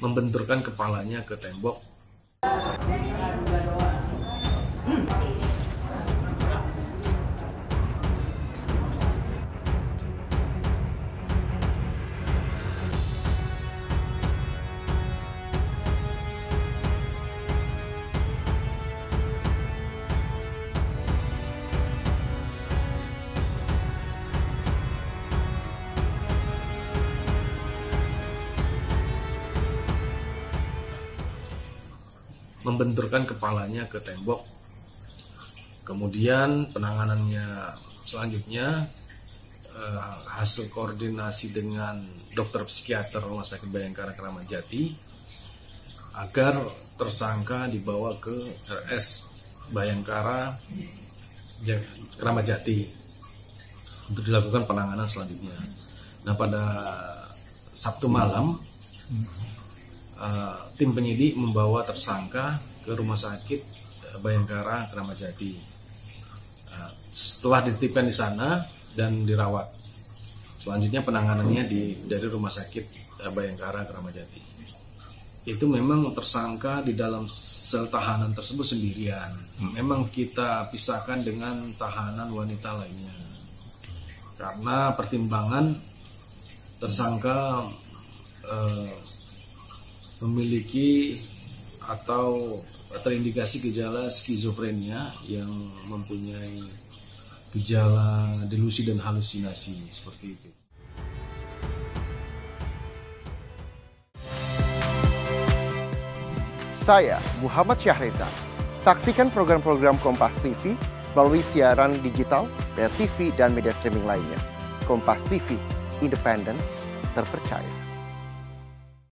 membenturkan kepalanya ke tembok. Membenturkan kepalanya ke tembok. Kemudian penanganannya selanjutnya eh, hasil koordinasi dengan dokter psikiater Rumah Sakit Bayangkara Keramat Jati agar tersangka dibawa ke RS Bayangkara Keramat Jati untuk dilakukan penanganan selanjutnya. Nah pada Sabtu malam uh, tim penyidik membawa tersangka ke rumah sakit uh, Bayangkara Keramat Jati. Uh, setelah dititipkan di sana dan dirawat, selanjutnya penanganannya di dari rumah sakit uh, Bayangkara Keramat Jati. Itu memang tersangka di dalam sel tahanan tersebut sendirian. Memang kita pisahkan dengan tahanan wanita lainnya. Karena pertimbangan tersangka eh, memiliki atau terindikasi gejala skizofrenia yang mempunyai gejala delusi dan halusinasi seperti itu. Saya Muhammad Syahreza. Saksikan program-program Kompas TV melalui siaran digital, pay TV, dan media streaming lainnya. Kompas TV, independen, terpercaya.